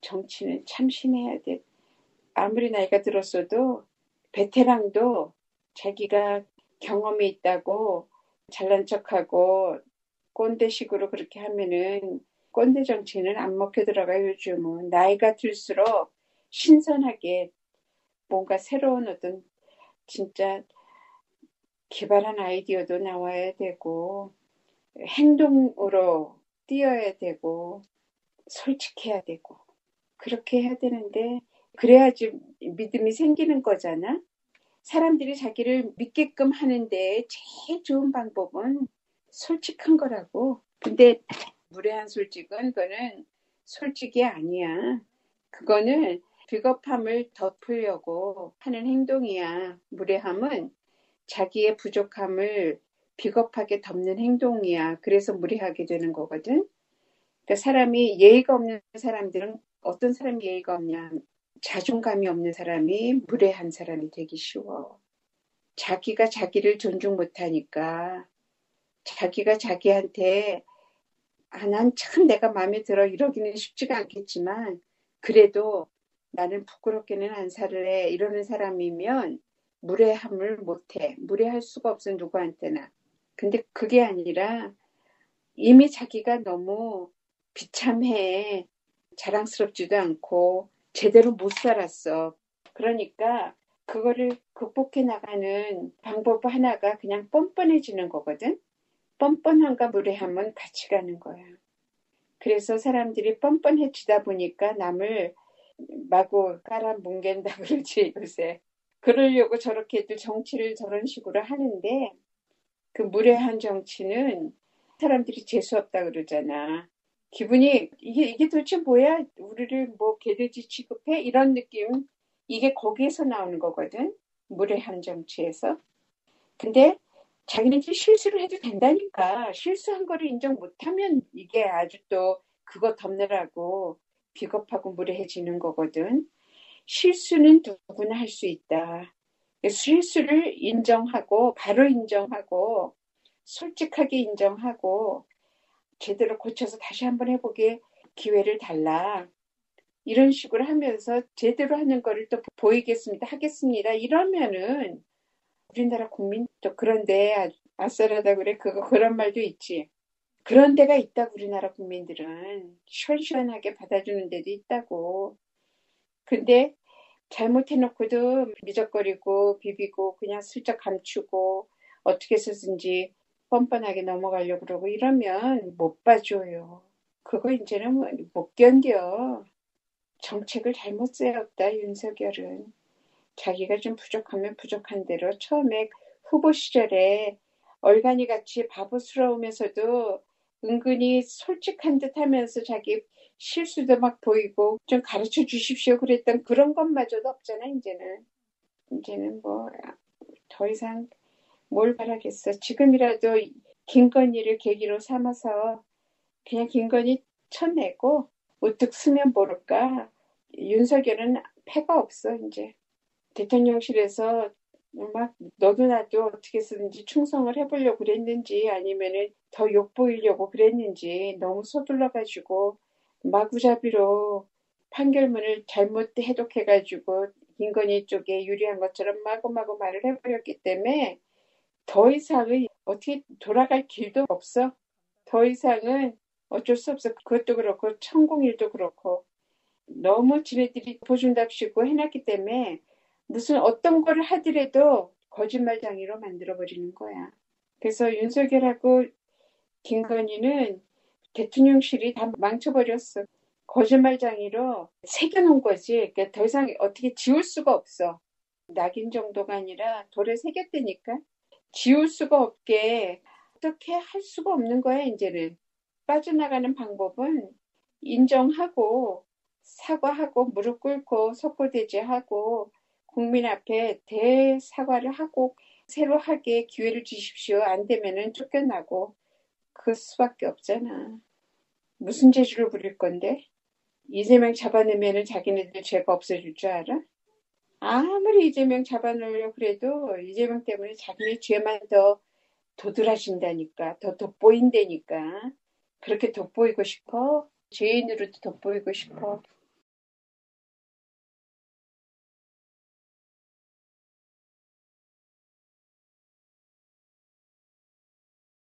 정치는 참신해야 돼. 아무리 나이가 들었어도 베테랑도 자기가 경험이 있다고 잘난 척하고 꼰대식으로 그렇게 하면은 꼰대 정치는 안 먹혀 들어가요 요즘은 나이가 들수록 신선하게 뭔가 새로운 어떤 진짜 개발한 아이디어도 나와야 되고 행동으로 뛰어야 되고 솔직해야 되고 그렇게 해야 되는데 그래야지 믿음이 생기는 거잖아. 사람들이 자기를 믿게끔 하는데 제일 좋은 방법은 솔직한 거라고. 근데 무례한 솔직은 그거는 솔직이 아니야. 그거는 비겁함을 덮으려고 하는 행동이야. 무례함은 자기의 부족함을 비겁하게 덮는 행동이야. 그래서 무례하게 되는 거거든. 그러니까 사람이 예의가 없는 사람들은 어떤 사람이 예의가 없냐. 자존감이 없는 사람이 무례한 사람이 되기 쉬워. 자기가 자기를 존중 못하니까 자기가 자기한테 아, 난 참 내가 마음에 들어 이러기는 쉽지가 않겠지만 그래도 나는 부끄럽게는 안 살래 이러는 사람이면 무례함을 못해. 무례할 수가 없어 누구한테나. 근데 그게 아니라 이미 자기가 너무 비참해. 자랑스럽지도 않고 제대로 못 살았어. 그러니까 그거를 극복해 나가는 방법 하나가 그냥 뻔뻔해지는 거거든. 뻔뻔함과 무례함은 같이 가는 거야. 그래서 사람들이 뻔뻔해지다 보니까 남을 마구 깔아뭉갠다 그러지 요새. 그러려고 저렇게들 정치를 저런 식으로 하는데 그 무례한 정치는 사람들이 재수없다 그러잖아. 기분이 이게 이게 도대체 뭐야? 우리를 뭐 개돼지 취급해? 이런 느낌. 이게 거기에서 나오는 거거든. 무례한 정치에서. 근데 자기네들이 실수를 해도 된다니까. 실수한 거를 인정 못하면 이게 아주 또 그거 덮느라고 비겁하고 무례해지는 거거든. 실수는 누구나 할 수 있다. 실수를 인정하고 바로 인정하고 솔직하게 인정하고 제대로 고쳐서 다시 한번 해보게 기회를 달라. 이런 식으로 하면서 제대로 하는 거를 또 보이겠습니다. 하겠습니다. 이러면은 우리나라 국민도 그런데 아싸라다 그래 그거 그런 말도 있지. 그런 데가 있다 우리나라 국민들은 시원시원하게 받아주는 데도 있다고. 근데 잘못해놓고도 미적거리고 비비고 그냥 슬쩍 감추고 어떻게 해서든지 뻔뻔하게 넘어가려고 그러고 이러면 못 봐줘요. 그거 이제는 못 견뎌. 정책을 잘못 세웠다 윤석열은. 자기가 좀 부족하면 부족한 대로 처음에 후보 시절에 얼간이 같이 바보스러우면서도 은근히 솔직한 듯 하면서 자기 실수도 막 보이고 좀 가르쳐 주십시오 그랬던 그런 것마저도 없잖아 이제는 이제는 뭐 더 이상 뭘 바라겠어. 지금이라도 김건희를 계기로 삼아서 그냥 김건희 쳐내고 우뚝 쓰면 모를까? 윤석열은 패가 없어 이제. 대통령실에서 막 너도 나도 어떻게 쓰든지 충성을 해보려고 그랬는지 아니면은 더 욕보이려고 그랬는지 너무 서둘러가지고 마구잡이로 판결문을 잘못 해독해가지고 김건희 쪽에 유리한 것처럼 마구마구 말을 해버렸기 때문에 더 이상은 어떻게 돌아갈 길도 없어. 더 이상은 어쩔 수 없어. 그것도 그렇고 천공일도 그렇고 너무 지네들이 보준답시고 해놨기 때문에 무슨 어떤 거를 하더라도 거짓말장이로 만들어버리는 거야. 그래서 윤석열하고 김건희는 대통령실이 다 망쳐버렸어. 거짓말장이로 새겨놓은 거지. 그러니까 더 이상 어떻게 지울 수가 없어. 낙인 정도가 아니라 돌에 새겼다니까. 지울 수가 없게 어떻게 할 수가 없는 거야, 이제는. 빠져나가는 방법은 인정하고 사과하고 무릎 꿇고 석고대죄하고 국민 앞에 대사과를 하고 새로 하게 기회를 주십시오. 안 되면은 쫓겨나고 그 수밖에 없잖아. 무슨 재주를 부릴 건데? 이재명 잡아내면은 자기네들 죄가 없어질 줄 알아? 아무리 이재명 잡아놓으려 그래도 이재명 때문에 자기네 죄만 더 도드라진다니까, 더 돋보인다니까. 그렇게 돋보이고 싶어? 죄인으로도 돋보이고 싶어?